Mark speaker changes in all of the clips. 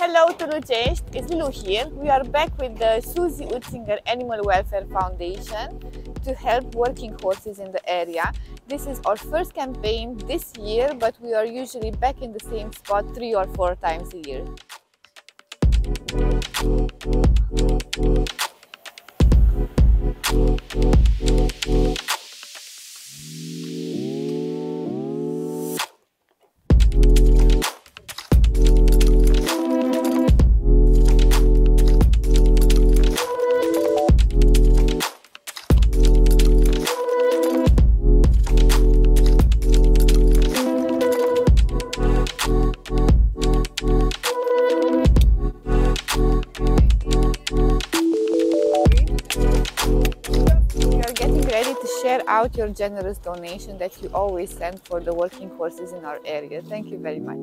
Speaker 1: Hello Tulucești, it's Lu here. We are back with the Susy Utzinger Animal Welfare Foundation to help working horses in the area. This is our first campaign this year, but we are usually back in the same spot three or four times a year. Share out your generous donation that you always send for the working horses in our area. Thank you very much.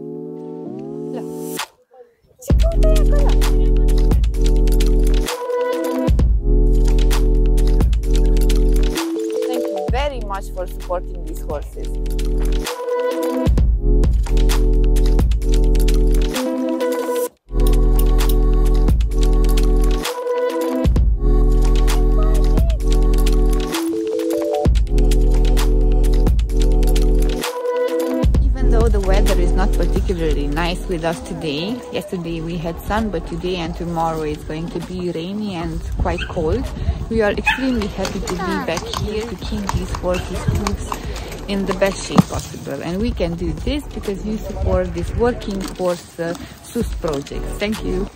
Speaker 1: Thank you very much for supporting these horses. Even though the weather is not particularly nice with us today, yesterday we had sun, but today and tomorrow it's going to be rainy and quite cold. We are extremely happy to be back here to keep these horses' in the best shape possible. And we can do this because you support this working horse uh, SUS project. Thank you.